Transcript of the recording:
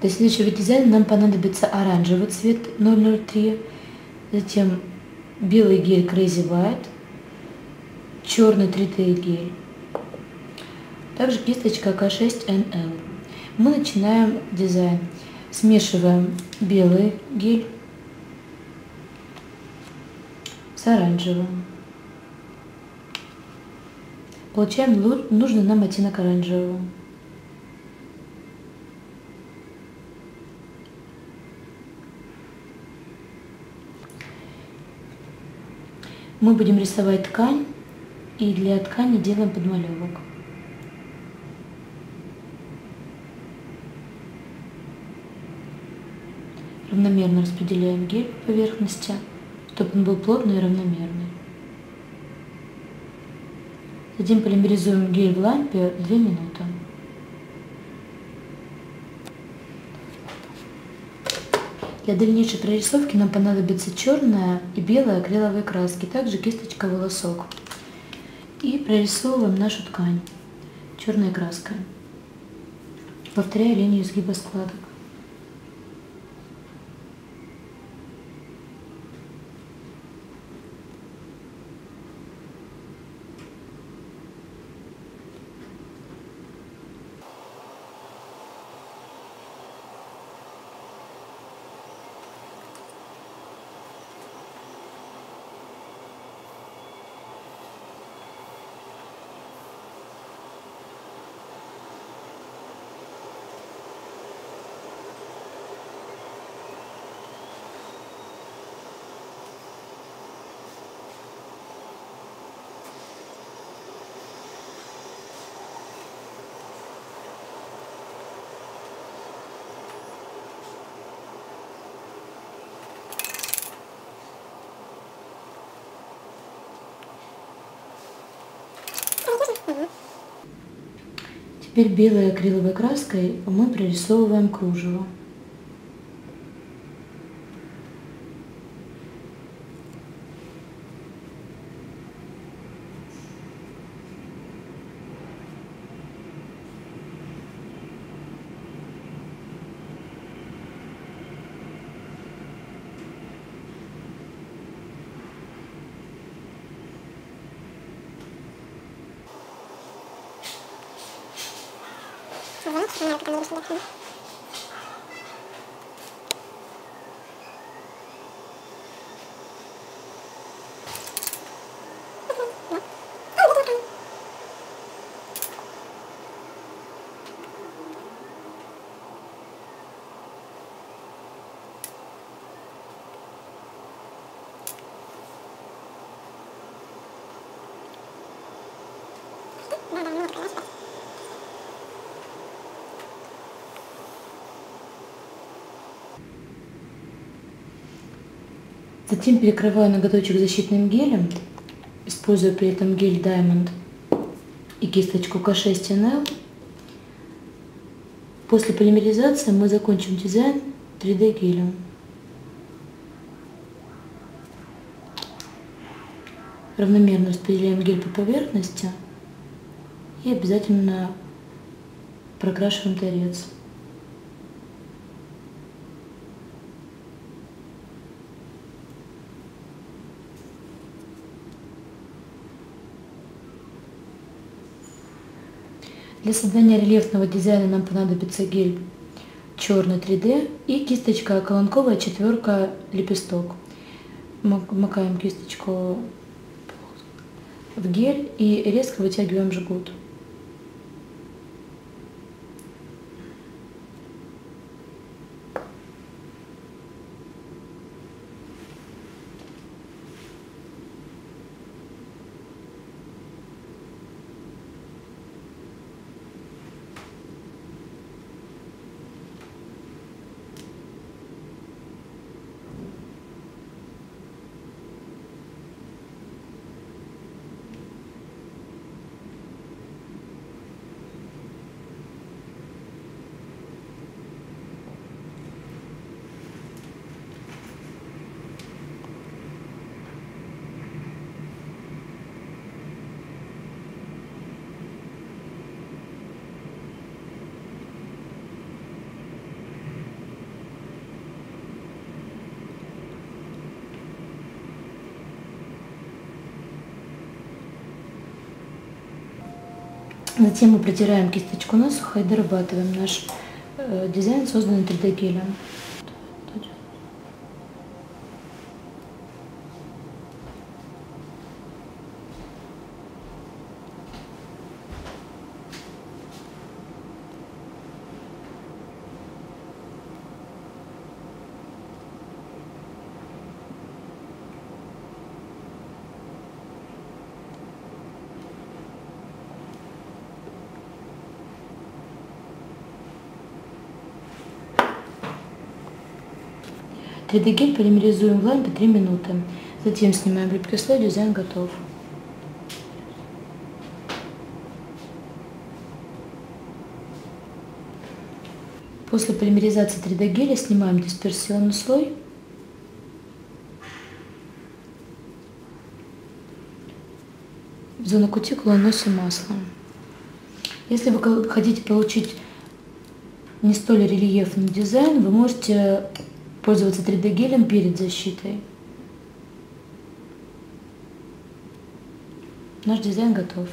Для следующего дизайна нам понадобится оранжевый цвет 003, затем белый гель Crazy White, черный 3D гель, также кисточка К6NL. Мы начинаем дизайн. Смешиваем белый гель с оранжевым. Получаем нужный нам оттенок оранжевого. Мы будем рисовать ткань и для ткани делаем подмалевок. Равномерно распределяем гель по поверхности, чтобы он был плотный и равномерный. Затем полимеризуем гель в лампе 2 минуты. Для дальнейшей прорисовки нам понадобится черная и белая акриловые краски, также кисточка волосок. И прорисовываем нашу ткань черной краской, повторяя линию изгиба складок. Теперь белой акриловой краской мы прорисовываем кружево. Sebenarnya sangat kita lurus belakang. Bye-bye. Затем перекрываю ноготочек защитным гелем, используя при этом гель Diamond и кисточку К6NL. После полимеризации мы закончим дизайн 3D гелем. Равномерно распределяем гель по поверхности и обязательно прокрашиваем торец. Для создания рельефного дизайна нам понадобится гель черный 3D и кисточка колонковая четверка лепесток. Макаем кисточку в гель и резко вытягиваем жгут. Затем мы протираем кисточку насухо и дорабатываем наш э, дизайн, созданный 3D гелем. 3D гель полимеризуем в лампе 3 минуты. Затем снимаем липкий слой, дизайн готов. После полимеризации 3D геля снимаем дисперсионный слой. В зону кутикулы наносим масло. Если вы хотите получить не столь рельефный дизайн, вы можете пользоваться 3D гелем перед защитой. Наш дизайн готов.